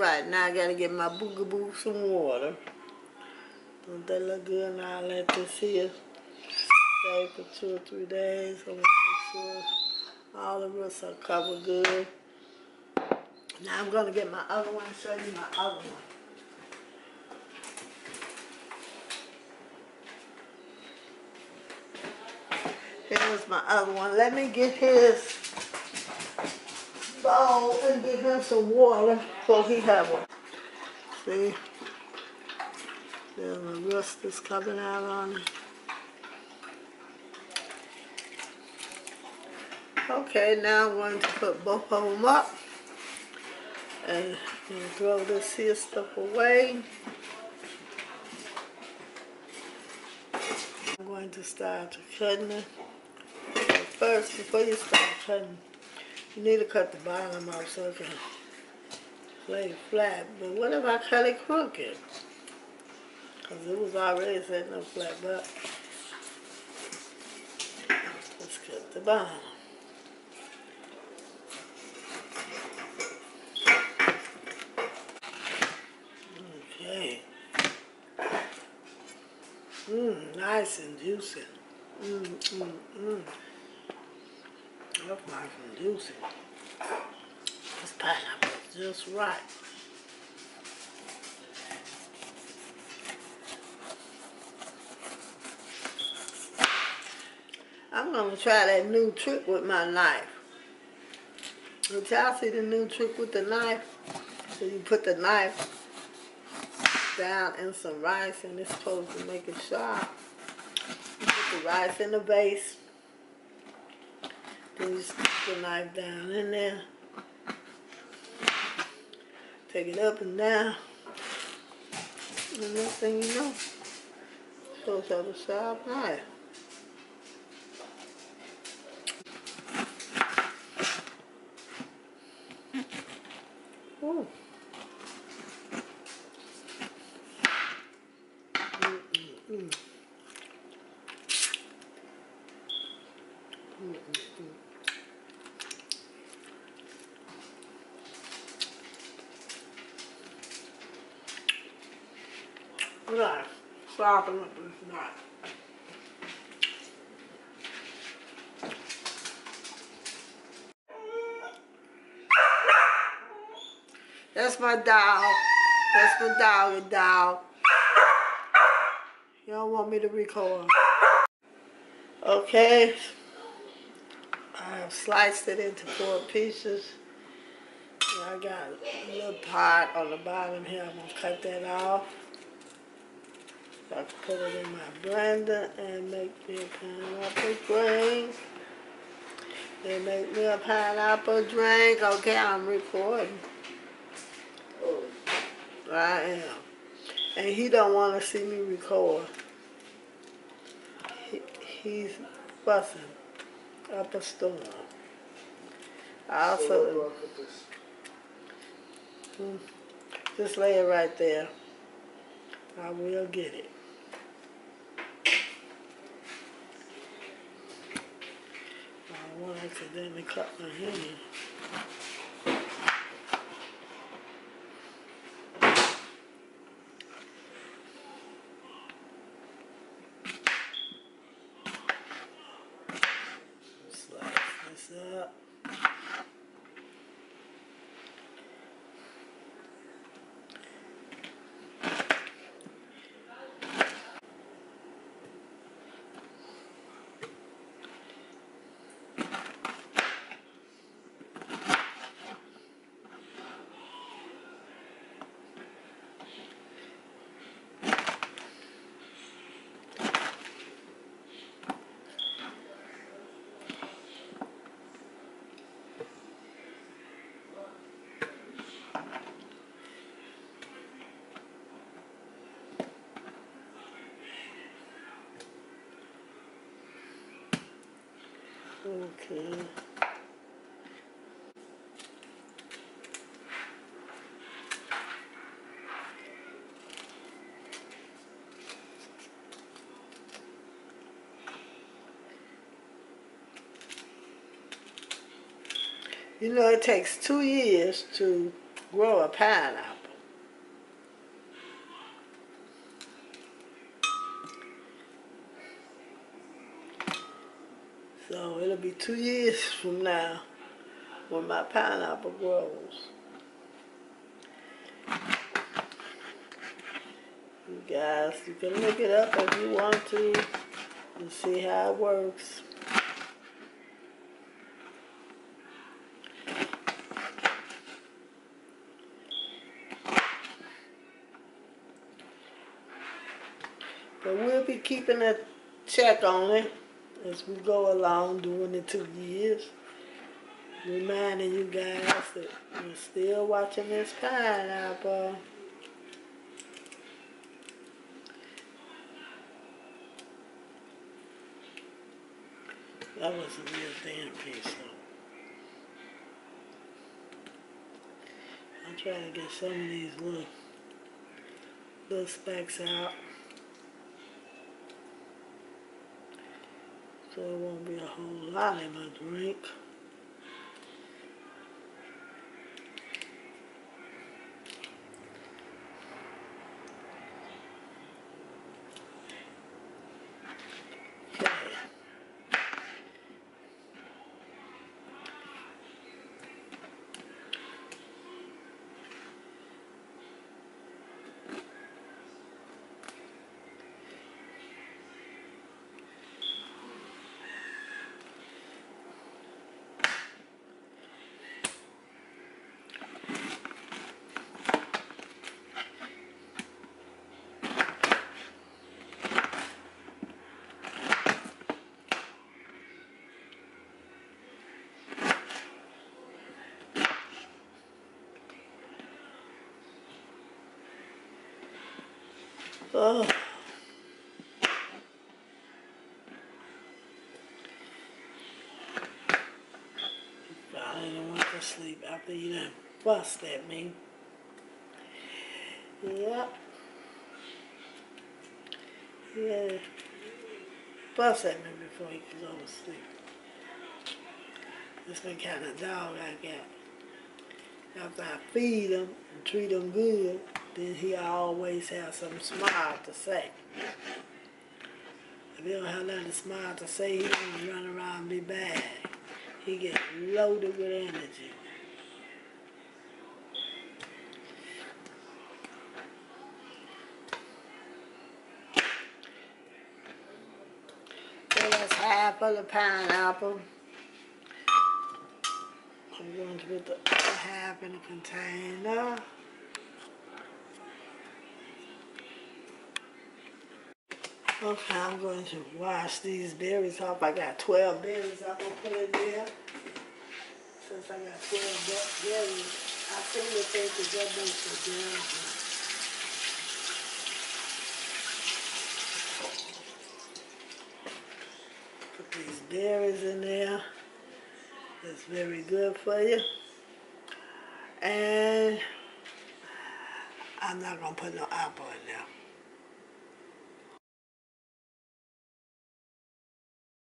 Right, now I gotta get my boogaboo some water. Don't that look good? Now I let this here stay for two or three days. I want to make sure all the roots are covered good. Now I'm gonna get my other one, show you my other one. Here's my other one. Let me get his bowl and get him some water so he have one. See? There's the rust is coming out on it. Okay, now I'm going to put both of them up and, and throw this here stuff away. I'm going to start cutting it. But first, before you start cutting, you need to cut the bottom off so it can lay flat. But what if I cut it crooked? Because it was already setting up flat, but let's cut the bottom. Okay. Mmm, nice and juicy. Mmm, mmm, mmm. That's nice and juicy. Pineapple is just right. I'm gonna try that new trick with my knife. Did y'all see the new trick with the knife? So you put the knife down in some rice and it's supposed to make it sharp. You put the rice in the base. Then you stick the knife down in there. Take it up and down. And next thing you know, shows how to sharp knife. Ooh. Right. Soften up, it's not. That's my dog. That's my dog doggy dog. Don't want me to record. Okay. I've sliced it into four pieces. I got a little pot on the bottom here. I'm going to cut that off. I put it in my blender and make me a pineapple drink. They make me a pineapple drink. Okay, I'm recording. Oh, I am. And he don't want to see me record. He, he's fussing up a storm. I also, just lay it right there. I will get it. I cut my hand. Slice this up. Okay. You know, it takes two years to grow a pineapple. So it'll be two years from now when my pineapple grows. You guys, you can look it up if you want to and see how it works. But we'll be keeping a check on it as we go along doing the two years. Reminding you guys that we're still watching this pineapple. That was a real thin piece though. I'm trying to get some of these little little specks out. So it won't be a whole lot in my drink. Okay. Oh. I didn't want to sleep after you done bust at me. Yep. Yeah. Bust at me before he could go to sleep. That's the kind of dog I got. After I feed him and treat him good, then he always has something smart to say. If he don't have nothing smart to say, he don't run around and be bad. He gets loaded with energy. That's half of the pineapple. I'm going to put the other half in the container. Okay, I'm going to wash these berries off. I got 12 berries I'm going to put in there. Since I got 12 berries, I think the think that that makes a jam. Put these berries in there. That's very good for you. And I'm not going to put no apple in there.